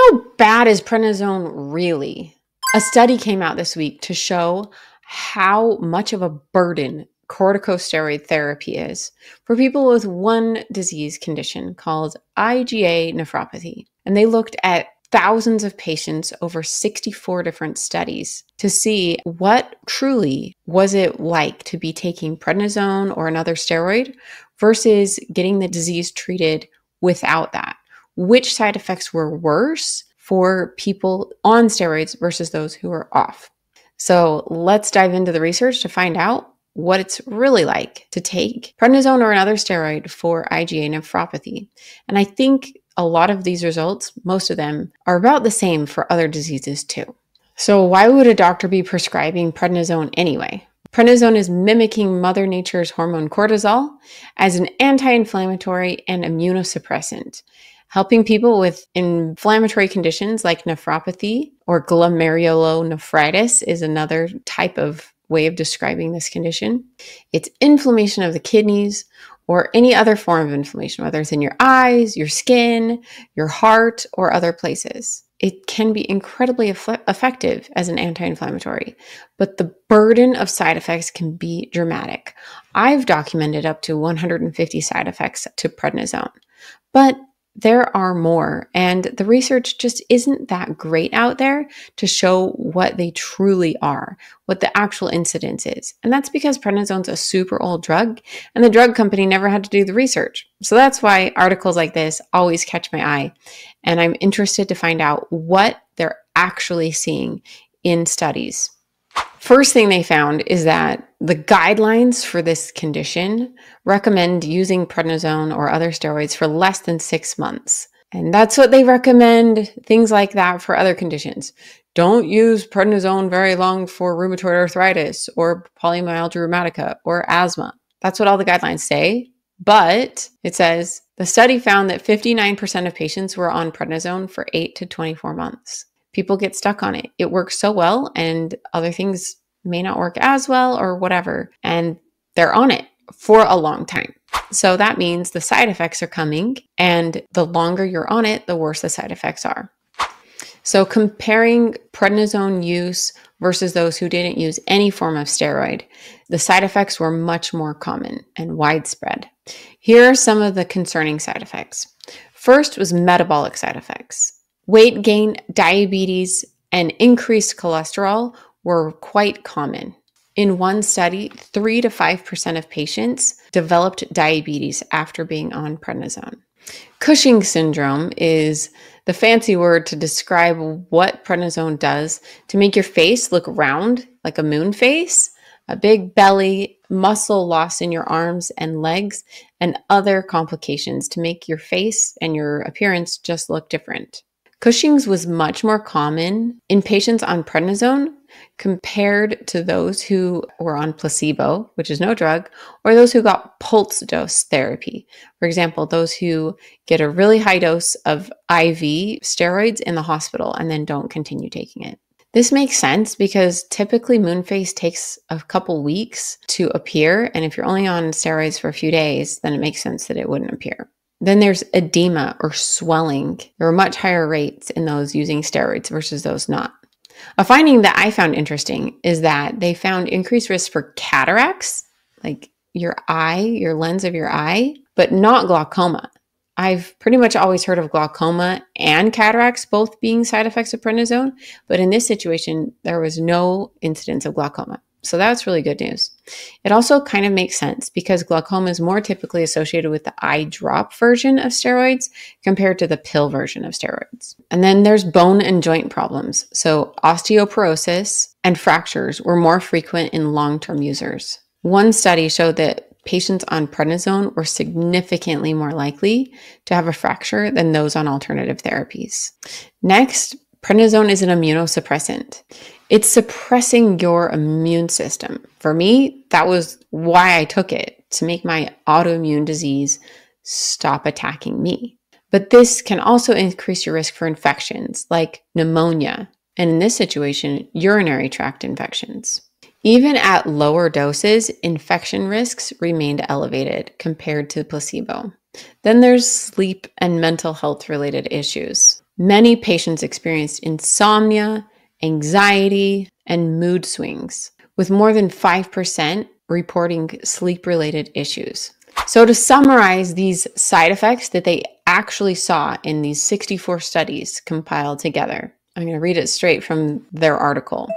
how bad is prednisone really? A study came out this week to show how much of a burden corticosteroid therapy is for people with one disease condition called IgA nephropathy. And they looked at thousands of patients over 64 different studies to see what truly was it like to be taking prednisone or another steroid versus getting the disease treated without that. Which side effects were worse for people on steroids versus those who are off? So let's dive into the research to find out what it's really like to take prednisone or another steroid for IgA nephropathy. And I think a lot of these results, most of them, are about the same for other diseases too. So, why would a doctor be prescribing prednisone anyway? Prednisone is mimicking Mother Nature's hormone cortisol as an anti inflammatory and immunosuppressant, helping people with inflammatory conditions like nephropathy or glomerulonephritis is another type of way of describing this condition. It's inflammation of the kidneys or any other form of inflammation, whether it's in your eyes, your skin, your heart, or other places. It can be incredibly effective as an anti inflammatory, but the burden of side effects can be dramatic. I've documented up to 150 side effects to prednisone, but there are more, and the research just isn't that great out there to show what they truly are, what the actual incidence is. And that's because prednisone's a super old drug, and the drug company never had to do the research. So that's why articles like this always catch my eye, and I'm interested to find out what they're actually seeing in studies. First thing they found is that the guidelines for this condition recommend using prednisone or other steroids for less than six months. And that's what they recommend, things like that for other conditions. Don't use prednisone very long for rheumatoid arthritis or polymyalgia rheumatica or asthma. That's what all the guidelines say. But it says the study found that 59% of patients were on prednisone for 8 to 24 months. People get stuck on it. It works so well, and other things may not work as well or whatever. And they're on it for a long time. So that means the side effects are coming, and the longer you're on it, the worse the side effects are. So, comparing prednisone use versus those who didn't use any form of steroid, the side effects were much more common and widespread. Here are some of the concerning side effects. First was metabolic side effects. Weight gain, diabetes, and increased cholesterol were quite common. In one study, 3 to 5% of patients developed diabetes after being on prednisone. Cushing syndrome is the fancy word to describe what prednisone does to make your face look round like a moon face, a big belly, muscle loss in your arms and legs, and other complications to make your face and your appearance just look different. Cushing's was much more common in patients on prednisone compared to those who were on placebo, which is no drug, or those who got pulse dose therapy. For example, those who get a really high dose of IV steroids in the hospital and then don't continue taking it. This makes sense because typically moon moonface takes a couple weeks to appear. And if you're only on steroids for a few days, then it makes sense that it wouldn't appear. Then there's edema or swelling. There are much higher rates in those using steroids versus those not. A finding that I found interesting is that they found increased risk for cataracts, like your eye, your lens of your eye, but not glaucoma. I've pretty much always heard of glaucoma and cataracts both being side effects of prednisone, but in this situation, there was no incidence of glaucoma. So that's really good news. It also kind of makes sense because glaucoma is more typically associated with the eye drop version of steroids compared to the pill version of steroids. And then there's bone and joint problems. So osteoporosis and fractures were more frequent in long term users. One study showed that patients on prednisone were significantly more likely to have a fracture than those on alternative therapies. Next, prednisone is an immunosuppressant. It's suppressing your immune system. For me, that was why I took it to make my autoimmune disease stop attacking me. But this can also increase your risk for infections like pneumonia, and in this situation, urinary tract infections. Even at lower doses, infection risks remained elevated compared to placebo. Then there's sleep and mental health related issues. Many patients experienced insomnia, anxiety, and mood swings, with more than 5% reporting sleep related issues. So, to summarize these side effects that they actually saw in these 64 studies compiled together, I'm going to read it straight from their article.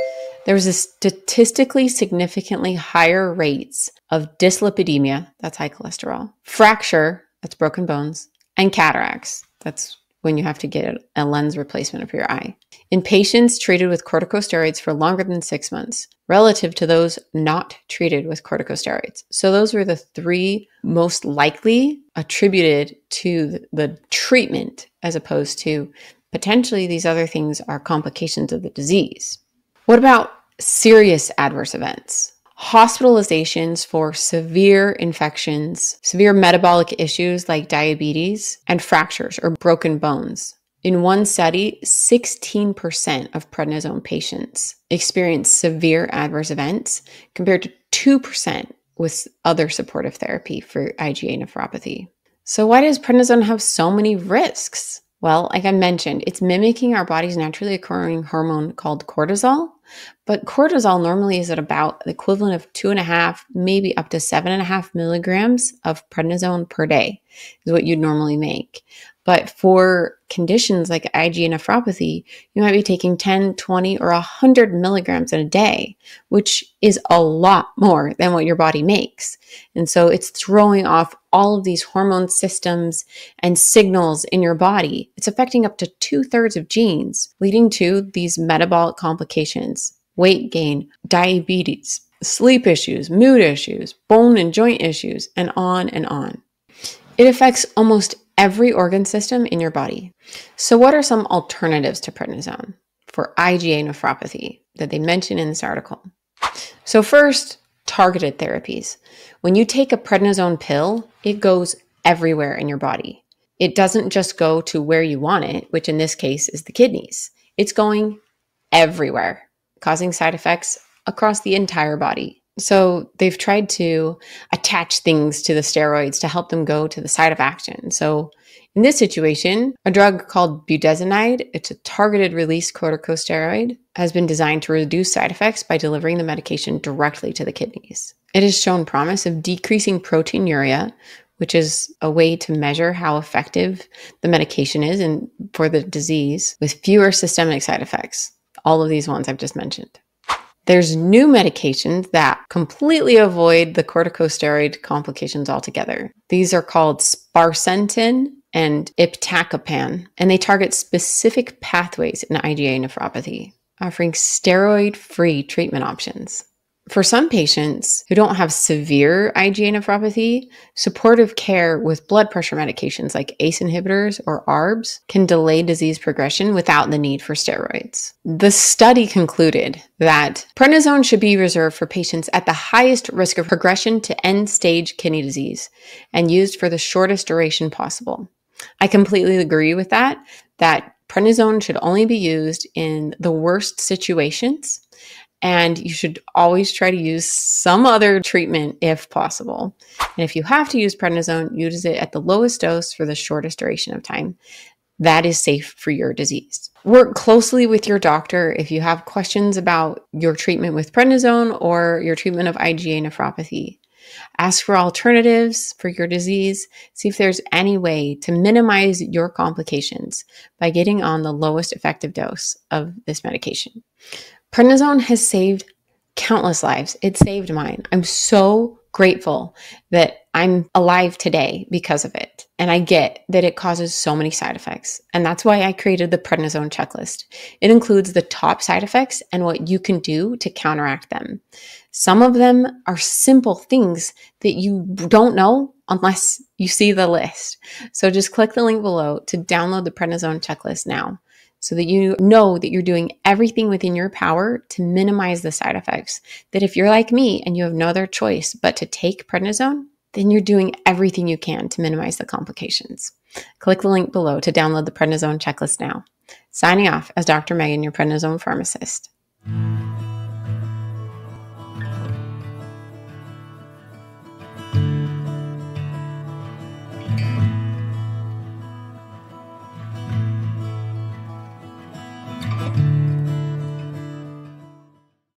There was a statistically significantly higher rates of dyslipidemia, that's high cholesterol, fracture, that's broken bones, and cataracts, that's when you have to get a lens replacement of your eye, in patients treated with corticosteroids for longer than six months, relative to those not treated with corticosteroids. So, those were the three most likely attributed to the treatment as opposed to potentially these other things are complications of the disease. What about serious adverse events? Hospitalizations for severe infections, severe metabolic issues like diabetes, and fractures or broken bones. In one study, 16% of prednisone patients experienced severe adverse events compared to 2% with other supportive therapy for IgA nephropathy. So, why does prednisone have so many risks? Well, like I mentioned, it's mimicking our body's naturally occurring hormone called cortisol, but cortisol normally is at about the equivalent of two and a half, maybe up to seven and a half milligrams of prednisone per day, is what you'd normally make. But for conditions like IgA nephropathy, you might be taking 10, 20, or 100 milligrams in a day, which is a lot more than what your body makes. And so it's throwing off all of these hormone systems and signals in your body. It's affecting up to two thirds of genes, leading to these metabolic complications, weight gain, diabetes, sleep issues, mood issues, bone and joint issues, and on and on. It affects almost every organ system in your body. So, what are some alternatives to prednisone for IgA nephropathy that they mention in this article? So, first, targeted therapies. When you take a prednisone pill, it goes everywhere in your body. It doesn't just go to where you want it, which in this case is the kidneys. It's going everywhere, causing side effects across the entire body. So they've tried to attach things to the steroids to help them go to the site of action. So in this situation, a drug called budesonide, it's a targeted release corticosteroid, has been designed to reduce side effects by delivering the medication directly to the kidneys. It has shown promise of decreasing proteinuria, which is a way to measure how effective the medication is and for the disease with fewer systemic side effects. All of these ones I've just mentioned. There's new medications that completely avoid the corticosteroid complications altogether. These are called sparsentan and iptacopan, and they target specific pathways in IgA nephropathy, offering steroid free treatment options. For some patients who don't have severe IgA nephropathy, supportive care with blood pressure medications like ACE inhibitors or ARBs can delay disease progression without the need for steroids. The study concluded that prednisone should be reserved for patients at the highest risk of progression to end stage kidney disease and used for the shortest duration possible. I completely agree with that, that prednisone should only be used in the worst situations and you should always try to use some other treatment if possible. And if you have to use prednisone, use it at the lowest dose for the shortest duration of time. That is safe for your disease. Work closely with your doctor if you have questions about your treatment with prednisone or your treatment of IgA nephropathy. Ask for alternatives for your disease. See if there's any way to minimize your complications by getting on the lowest effective dose of this medication. Prednisone has saved countless lives. It saved mine. I'm so grateful that I'm alive today because of it. And I get that it causes so many side effects. And that's why I created the prednisone checklist. It includes the top side effects and what you can do to counteract them. Some of them are simple things that you don't know unless you see the list. So just click the link below to download the prednisone checklist now so that you know that you're doing everything within your power to minimize the side effects. That if you're like me and you have no other choice but to take prednisone, then you're doing everything you can to minimize the complications. Click the link below to download the prednisone checklist now. Signing off as Dr. Megan, your prednisone pharmacist.